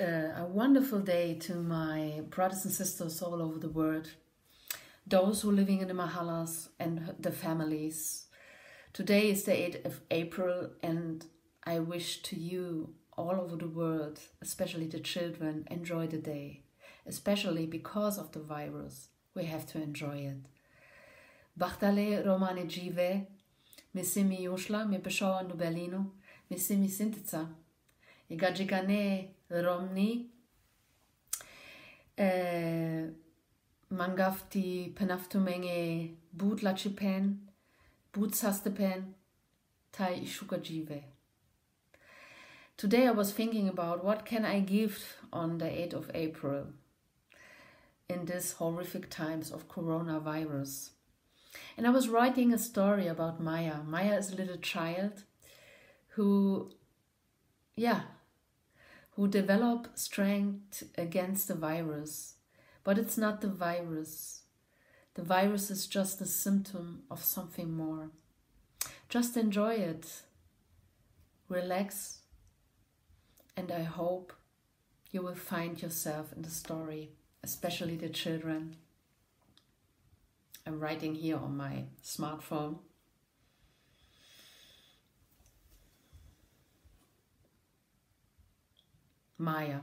uh, a wonderful day to my brothers and sisters all over the world, those who are living in the Mahalas and the families. Today is the 8th of April, and I wish to you all over the world, especially the children, enjoy the day. Especially because of the virus, we have to enjoy it. Bachtale romane jive, mi simi mi peshoa nu Berlino, mi simi. Romni, eh, mangafti penaftumenge bud lachipen, bud sastepen, tai ishukajive. Today I was thinking about what can I give on the 8th of April in these horrific times of coronavirus. And I was writing a story about Maya. Maya is a little child who, yeah, who develop strength against the virus. But it's not the virus. The virus is just a symptom of something more. Just enjoy it. Relax. And I hope you will find yourself in the story, especially the children. I'm writing here on my smartphone. Maya,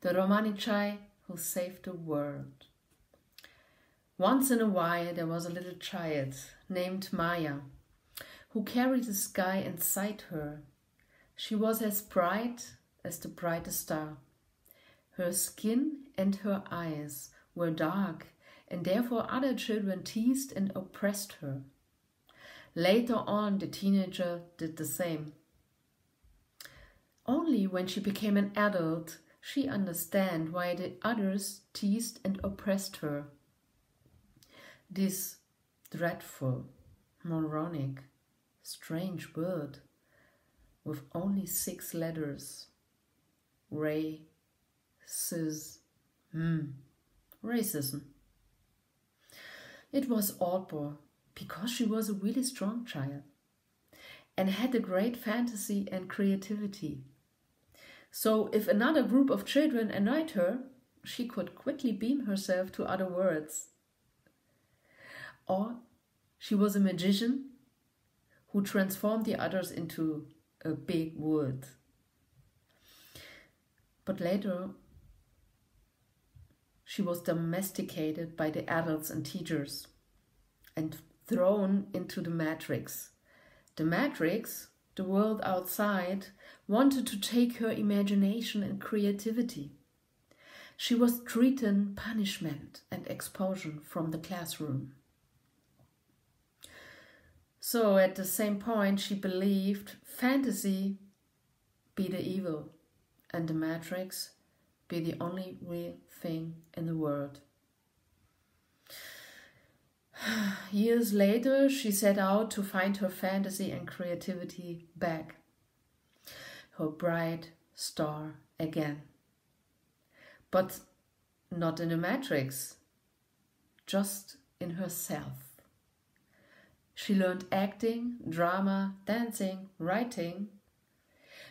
the Romanichai who saved the world. Once in a while there was a little child named Maya who carried the sky inside her. She was as bright as the brightest star. Her skin and her eyes were dark and therefore other children teased and oppressed her. Later on, the teenager did the same. Only when she became an adult, she understand why the others teased and oppressed her. This dreadful, moronic, strange word with only six letters. Ray, sis, hmm, racism. It was awful because she was a really strong child and had a great fantasy and creativity. So, if another group of children annoyed her, she could quickly beam herself to other worlds. Or she was a magician who transformed the others into a big wood. But later, she was domesticated by the adults and teachers and thrown into the matrix. The matrix, the world outside, wanted to take her imagination and creativity. She was treated punishment and expulsion from the classroom. So at the same point, she believed fantasy be the evil and the matrix be the only real thing in the world. Years later, she set out to find her fantasy and creativity back, her bright star again. But not in a matrix, just in herself. She learned acting, drama, dancing, writing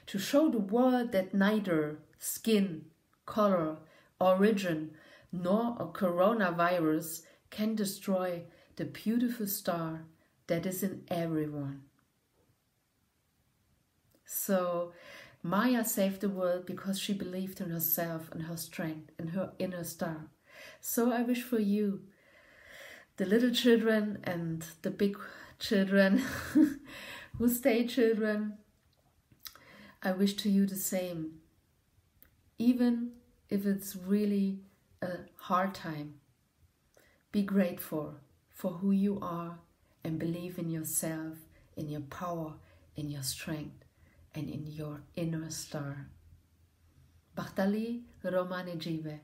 to show the world that neither skin, color, origin, nor a coronavirus can destroy the beautiful star that is in everyone. So, Maya saved the world because she believed in herself and her strength and her inner star. So, I wish for you, the little children and the big children who stay children, I wish to you the same. Even if it's really a hard time, be grateful for who you are and believe in yourself, in your power, in your strength, and in your inner star. Bachtali Romane Jive.